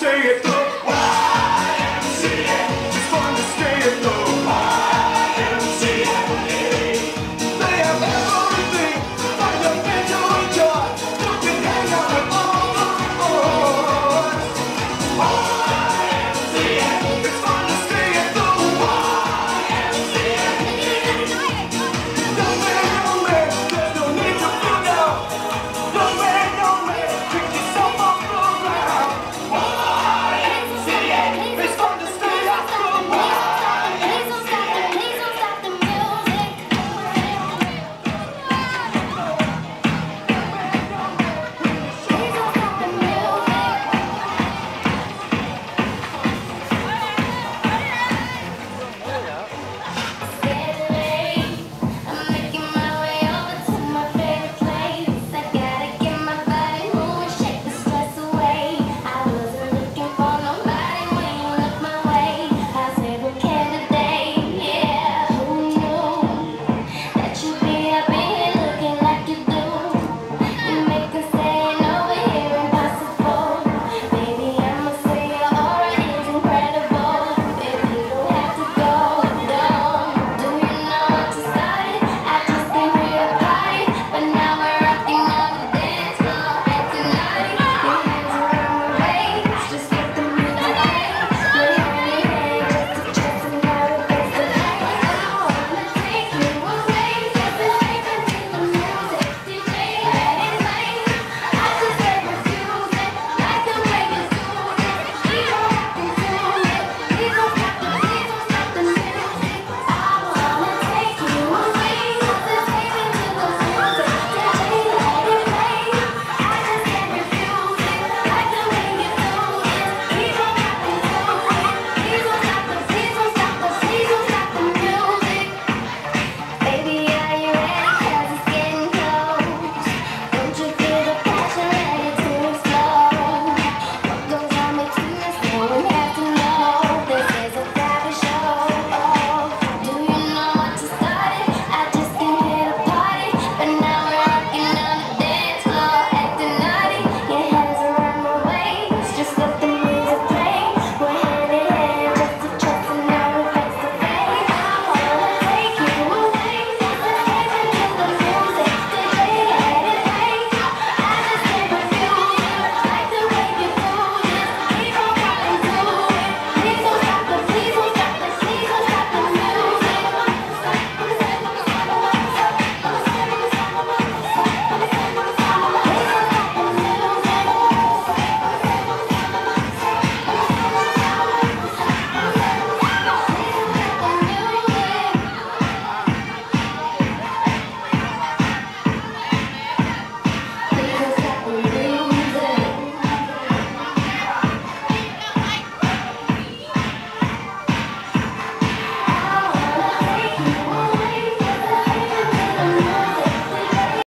say it, the YMCA.